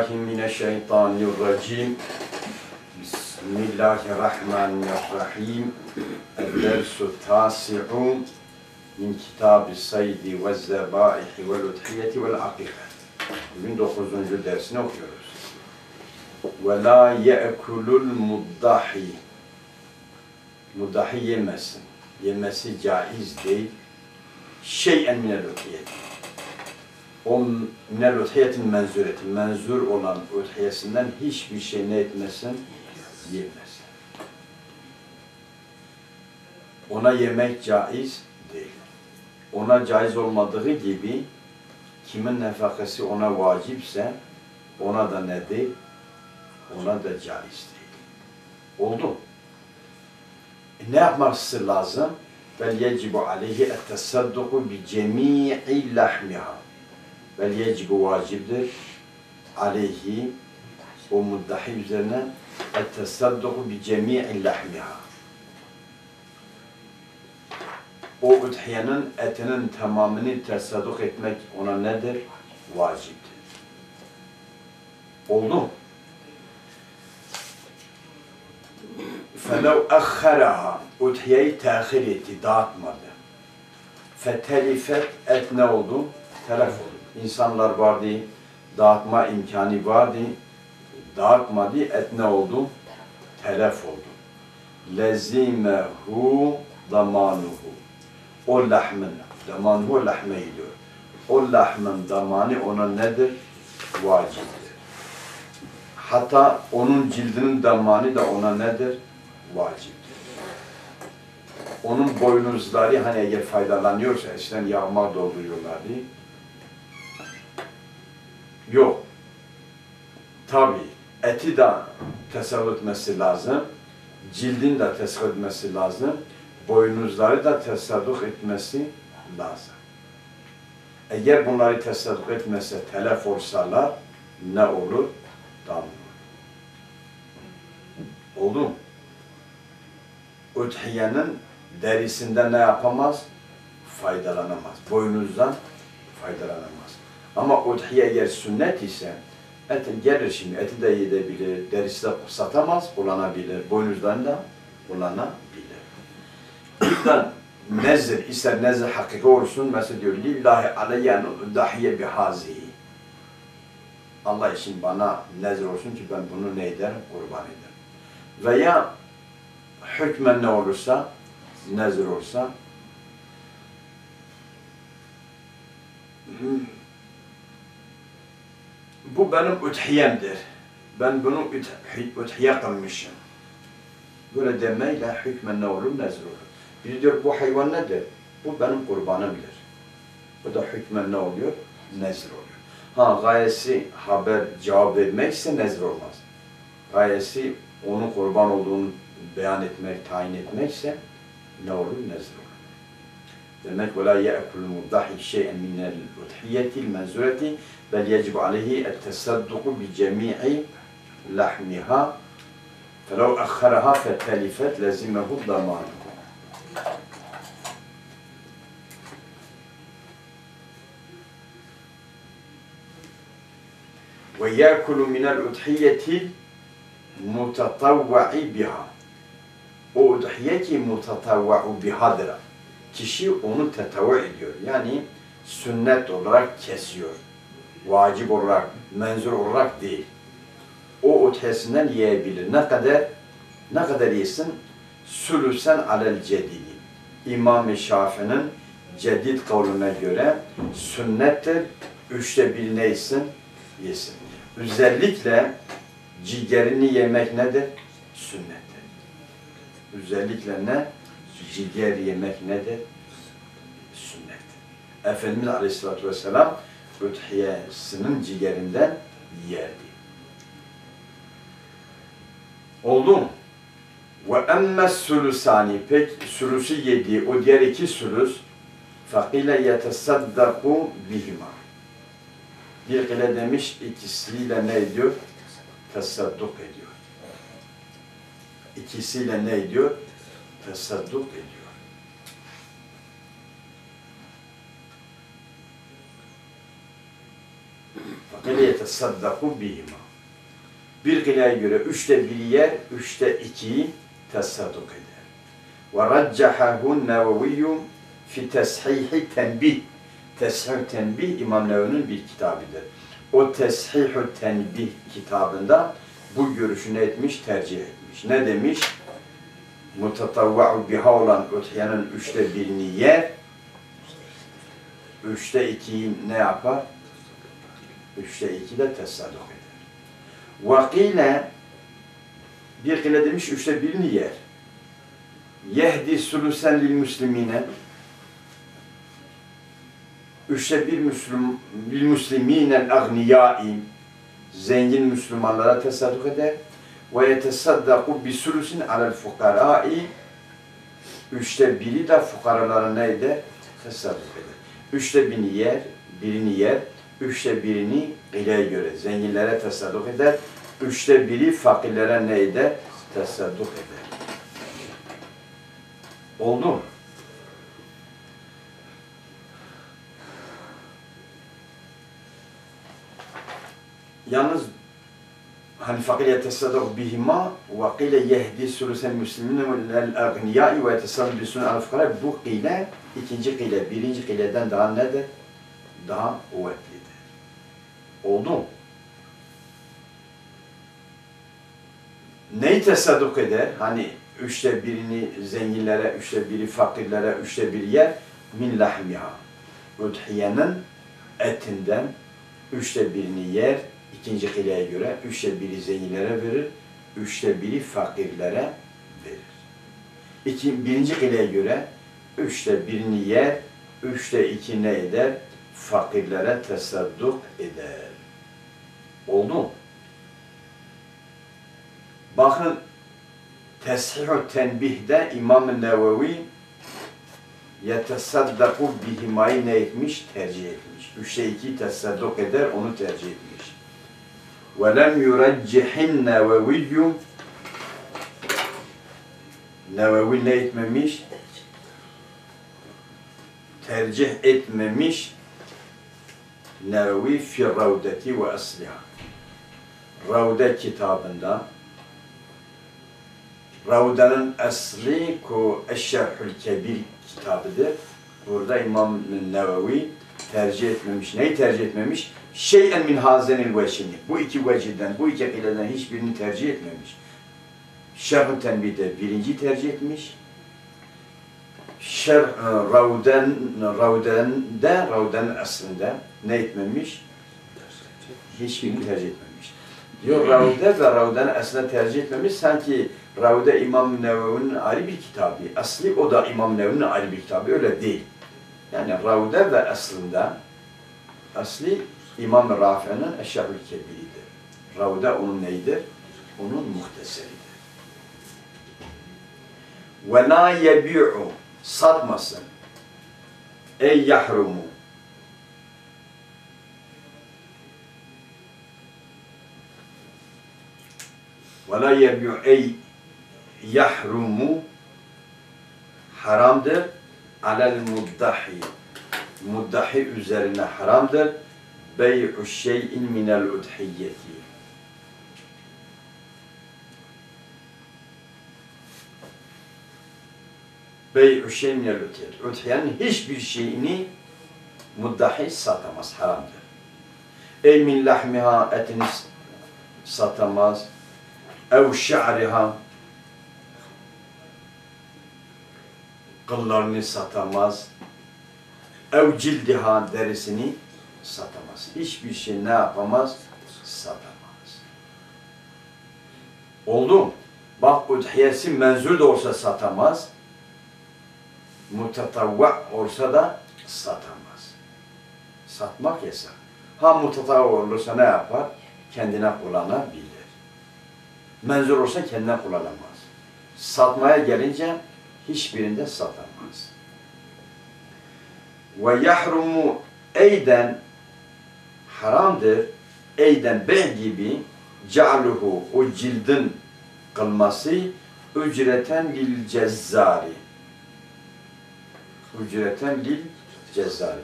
billahi mineşşeytanirracim. Bismillahirrahmanirrahim. Dersu tasi'u min kitab-ı saydi ve zebaihi ve ludhiyeti vel akika. Bugün dokuzuncu dersini okuyoruz. Ve la ye'kulul muddahi. Muddahi yemesin. Yemesi caiz değil. Şeyen minel ludhiyeti o minel udhiyetin menzureti. Menzur olan udhiyesinden hiçbir şey ne etmesin? Yemesin. Ona yemek caiz değil. Ona caiz olmadığı gibi kimin nefakası ona vacipse ona da ne değil? Ona da caiz değil. Oldu. E ne yapması lazım? Vel yecibu aleyhi ettesadduku bi cemi'i lahmiha. Vel yecibu vacibdir aleyhi o muddahi üzerine ettesadduku bi cemi'i lahmiha. O udhiyenin etinin tamamını tesadduk etmek ona nedir? Vaciptir. Oldu mu? فَلَوْ اَخَّرَهَا Udhiyeyi tehir etti, dağıtmadı. Fetelifet et ne oldu? Telef oldu. İnsanlar vardı, dağıtma imkanı vardı, dağıtmadı, et ne oldu? Telef oldu. Lezimehu damanuhu. O lahmın, damanuhu lahme gidiyor. O lahmın damanı ona nedir? Vaciptir. Hatta onun cildinin damanı da ona nedir? Vaciptir. Onun boynuzları hani eğer faydalanıyorsa eskiden yağma dolduruyorlardı. Yok. Tabi eti de tesavvur etmesi lazım. Cildin de tesavvur etmesi lazım. Boynuzları da tesadüf etmesi lazım. Eğer bunları tesadüf etmese telef olsalar ne olur? Damla. Oldu mu? Udhiyenin derisinden ne yapamaz? Faydalanamaz. Boynuzdan faydalanamaz. Ama udhiye eğer sünnet ise eti gelir şimdi, eti de yedebilir, derisi de satamaz, kullanabilir. Boynuzdan da kullanabilir. Buradan nezir, ister nezir hakiki olsun, mesela diyor, lillahi aleyyen dahiye bihazihi. Allah için bana nezir olsun ki ben bunu ne ederim? Kurban ederim. Veya hükmen ne olursa, nezir olsa, bu benim üthiyemdir. Ben bunu üthiye kılmışım. Böyle demeyle hükmen ne olur, nezir olur. Biri diyor bu hayvan nedir? Bu benim kurbanımdır. Bu da hükmen ne oluyor? Nezir oluyor. Ha gayesi haber cevap vermekse nezir olmaz. Gayesi onun kurban olduğunu beyan etmek, tayin etmekse ne olur? Nezir olur. لأنك ولا يأكل المضحي شيئا من الأضحية المنزولة بل يجب عليه التصدق بجميع لحمها. فلو أخرها فتلفت لزمه الضمان. ويأكل من الأضحية المتطوع بها. وأضحية متطوع بها درا Kişi onu tetavvu ediyor. Yani sünnet olarak kesiyor. Vacip olarak, menzur olarak değil. O udhiyesinden yiyebilir. Ne kadar? Ne kadar yesin? Sülüsen alel cedidi. İmam-ı Şafii'nin cedid kavluna göre sünnettir. Üçte bir neysin? Yesin. Özellikle ciğerini yemek nedir? Sünnettir. Özellikle ne? Ciğer yemek nedir? Sünnettir. Efendimiz Aleyhisselatü Vesselam öthiyesinin ciğerinden yerdi. Oldu? Ve emme sülüsani pek sülüsü yedi o diğer iki sülüs fakile yetesaddaku bihima. Bir kile demiş ikisiyle ne ediyor? Tesadduk ediyor. İkisiyle ne ediyor? Tesadduk ediyor. Hele yetesaddaku bihima. Bir kılaya göre üçte biri yer, üçte ikiyi tasadduk eder. Ve raccahahu neveviyyum fi teshihi tenbih. Teshih tenbih İmam Nevevi'nin bir kitabıdır. O teshih tenbih kitabında bu görüşünü etmiş, tercih etmiş. Ne demiş? Mutatavva'u biha olan öthiyanın üçte birini yer, üçte ikiyi ne yapar? Üçte iki de tesadüf eder. Vakile bir kile demiş üçte birini yer. Yehdi sulusen lil müslimine üçte bir Müslüm, lil müslimine agniyai zengin Müslümanlara tesadüf eder ve yetesaddaku bi sulusin alel fukarai üçte biri de fukaralara ne eder? Tesadüf eder. Üçte birini yer, birini yer, üçte birini ileye göre zenginlere tesadüf eder, üçte biri fakirlere ne eder? Tesadüf eder. Oldu mu? Yalnız hani fakir yetesaddaku bihima ve kile yehdi sulusen müslimine el agniyai ve yetesaddaku bisun al fukara bu kile ikinci kile birinci kileden daha nedir? Daha kuvvetlidir. Oldu mu? Neyi tesadüf eder? Hani üçte birini zenginlere, üçte biri fakirlere, üçte biri yer min lahmiha. Udhiyenin etinden üçte birini yer, ikinci kileye göre üçte biri zenginlere verir, üçte biri fakirlere verir. İki, birinci kileye göre üçte birini yer, üçte iki ne eder? Fakirlere tesadduk eder. Oldu mu? Bakın Teshih-ü Tenbih'de İmam-ı Nevevi yetesaddaku bihimayı ne etmiş? Tercih etmiş. Üçte iki tesadduk eder, onu tercih etmiş. وَلَمْ يُرَجِّحِ النَّوَوِيُّ Nevevi ne etmemiş? Tercih etmemiş Nevevi fi ravdeti ve asliha. Ravde kitabında Ravda'nın asli ku Eşşerhül Kebir kitabıdır. Burada İmam Nevevi tercih etmemiş. Neyi tercih etmemiş? Şeyen min hazenil veçini. Bu iki veciden, bu iki akileden hiçbirini tercih etmemiş. Şerh-ı Tenbih'de birinci tercih etmiş. Şer Ravden Ravden'de Ravden'in aslında ne etmemiş? Hiçbirini tercih etmemiş. Diyor Ravde ve Ravden'in aslında tercih etmemiş. Sanki Ravde İmam Nevevi'nin ayrı bir kitabı. Asli o da İmam Nevevi'nin ayrı bir kitabı. Öyle değil. Yani Ravde ve aslında asli İmam Rafi'nin Eşşahül Kebiri'dir. Ravde onun neyidir? Onun muhteseridir. Ve la yebi'u satmasın. Ey yahrumu. Ve la yebi'u ey yahrumu haramdır. Alel muddahi. Muddahi üzerine haramdır. Bey'u şey'in minel udhiyyeti. Bey'u şey'in minel udhiyyeti. Udhiyenin hiçbir şeyini muddahi satamaz, haramdır. Ey min lahmiha etini satamaz. Ev şa'riha kıllarını satamaz. Ev cildiha derisini satamaz. Hiçbir şey ne yapamaz? Satamaz. Oldu? Bak udhiyesi menzul de olsa satamaz. Mutatavva olsa da satamaz. Satmak yasak. Ha mutatavva olursa ne yapar? Kendine kullanabilir. Menzul olsa kendine kullanamaz. Satmaya gelince hiçbirinde satamaz. Ve yahrumu eyden haramdır. Eyden be gibi cealuhu o cildin kılması ücreten lil cezzari. Ücreten lil cezzari.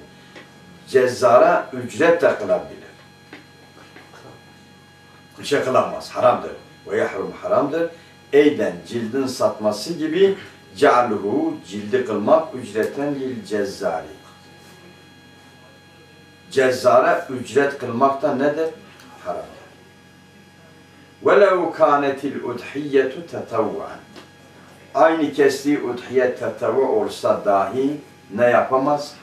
Cezzara ücret de kılabilir. Bir şey kılamaz. Haramdır. Ve yahrum haramdır. Eyden cildin satması gibi cealuhu cildi kılmak ücreten lil cezzari. Cezzara ücret kılmak da nedir? Haramdır. وَلَوْ كَانَتِ الْاُدْحِيَّةُ تَتَوَّعًا Aynı kestiği udhiye tetavvu olsa dahi ne yapamaz?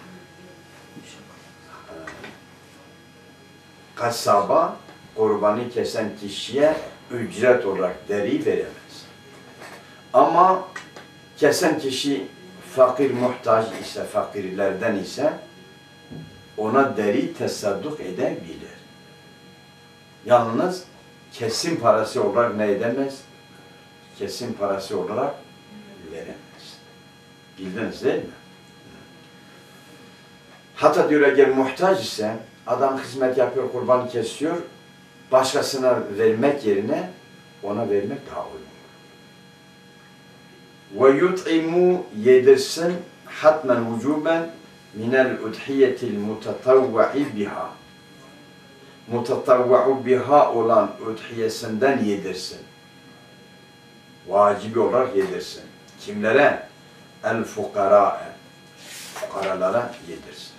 Kasaba kurbanı kesen kişiye ücret olarak deri veremez. Ama kesen kişi fakir muhtaç ise, fakirlerden ise ona deri tesadduk edebilir. Yalnız kesin parası olarak ne edemez? Kesin parası olarak veremez. Bildiniz değil mi? Hatta diyor eğer muhtaç ise adam hizmet yapıyor, kurban kesiyor, başkasına vermek yerine ona vermek daha uygun. Ve yut'imu yedirsin hatmen vücuben minel udhiyetil mutatavva'i biha. Mutatavva'u biha olan udhiyesinden yedirsin. Vacibi olarak yedirsin. Kimlere? El fukara. Fukaralara yedirsin.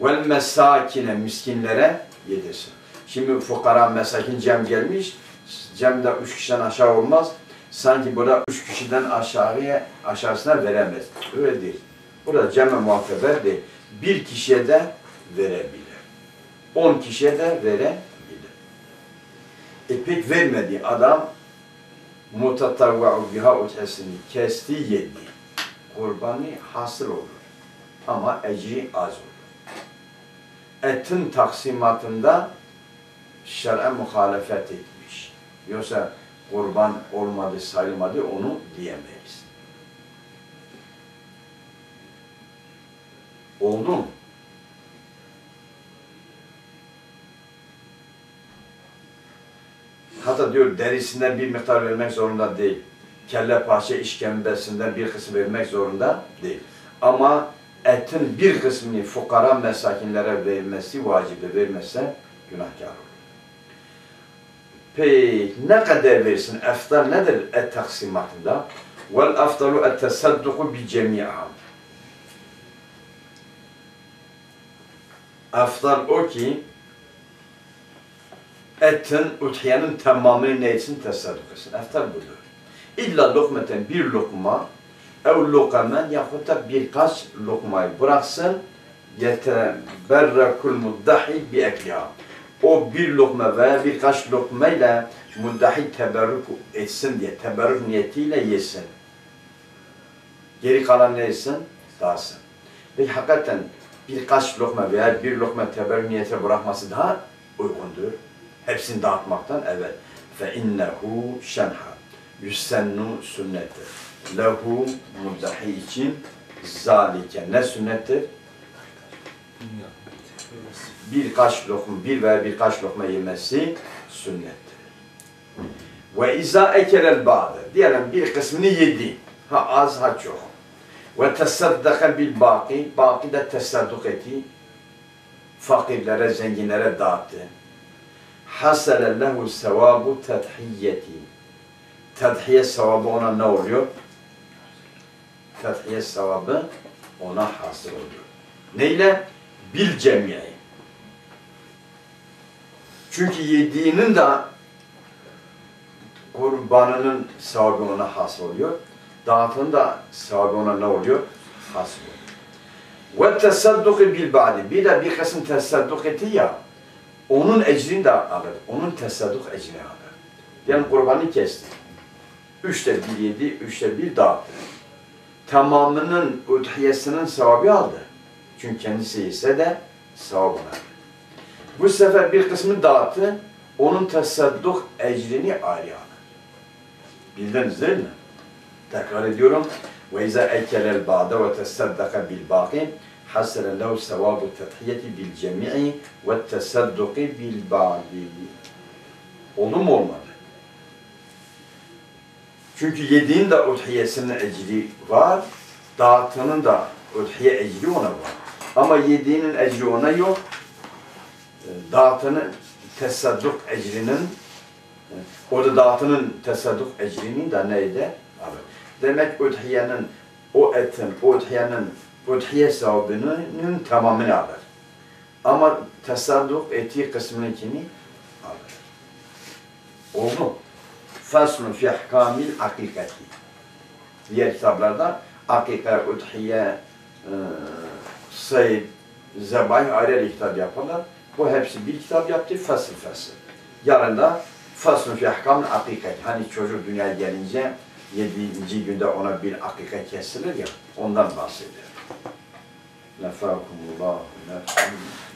Vel mesakine miskinlere yedirsin. Şimdi fukara mesakin cem gelmiş. Cemde üç kişiden aşağı olmaz. Sanki burada üç kişiden aşağıya aşağısına veremez. Öyle değil. Burada cemme muhafeber değil. Bir kişiye de verebilir. On kişiye de verebilir. E pek vermedi adam mutatavva'u biha utesini kesti yedi. Kurbanı hasıl olur. Ama ecri az olur. Etin taksimatında şer'e muhalefet etmiş. Yoksa kurban olmadı, sayılmadı onu diyemeyiz. Oldu mu? Hatta diyor derisinden bir miktar vermek zorunda değil. Kelle parça işkembesinden bir kısım vermek zorunda değil. Ama etin bir kısmını fukara mesakinlere verilmesi vacibi vermezse günahkar olur. Peki ne kadar versin? Eftar nedir et taksimatında? Vel aftalu et tesadduku bi cemi'a. Eftar o ki etin, uthiyenin tamamını ne için tesadüf etsin? Eftar budur. İlla lokmeten bir lokma ev lokamen yahut da birkaç lokmayı bıraksın yeteberrekul muddahi bi ekliha. O bir lokma veya birkaç lokmayla muddahi teberrük etsin diye, teberrük niyetiyle yesin. Geri kalan ne yesin? Dağsın. Ve hakikaten birkaç lokma veya bir lokma teberrük niyeti bırakması daha uygundur. Hepsini dağıtmaktan evet. Fe innehu şenha. Yüsennu sünnettir. Lehu muddahi için zalike ne sünnettir? Birkaç lokma, bir veya birkaç lokma yemesi sünnettir. Ve izâ ekelel ba'dı. Diyelim bir kısmını yedi. Ha az ha çok. Ve tesaddaka bil baki. Baki de tesadduk etti. Fakirlere, zenginlere dağıttı. Hasele lehu sevabu tedhiyyeti. Tedhiye sevabı ona ne oluyor? Tedhiye sevabı ona hasıl oluyor. Neyle? Bil cemiyyi. Çünkü yediğinin de kurbanının sevabı hasıl oluyor. Dağıtın da sevabı ne oluyor? Hasıl oluyor. Ve tesadduki bil ba'di. Bir de bir kısım tesadduk etti ya, onun ecrini de alır. Onun tesadduk ecrini alır. Yani kurbanı kesti. Üçte bir yedi, üçte bir dağıttı. Tamamının udhiyesinin sevabı aldı. Çünkü kendisi ise de sevabını aldı. Bu sefer bir kısmı dağıttı. Onun tesadduk ecrini ayrı alır. Bildiniz değil mi? Tekrar ediyorum. Bil bâki hasene lehu sevabu tethiyeti bil cemi'i ve tesadduki bil ba'di. Oldu mu olmadı? Çünkü yediğin de udhiyesinin ecri var, dağıtının da udhiye ecri ona var. Ama yediğinin ecri ona yok, dağıtının tesadduk ecrinin o da dağıtının tesadduk ecrini de neydi? Demek udhiyenin o etin, udhiyenin udhiye sevabının tamamını alır. Ama tesadduk ettiği kısmınınkini alır. Oldu. Faslun fi ahkamil akikati. Diğer kitaplarda akika, udhiye, e, sayı, zebaih ayrı ayrı kitap yaparlar. Bu hepsi bir kitap yaptı, fasıl fasıl. Yarın da faslun fi ahkamil akikati. Hani çocuk dünyaya gelince yedinci günde ona bir akika kesilir ya, ondan bahseder. Lefakumullah. Lefakumullah.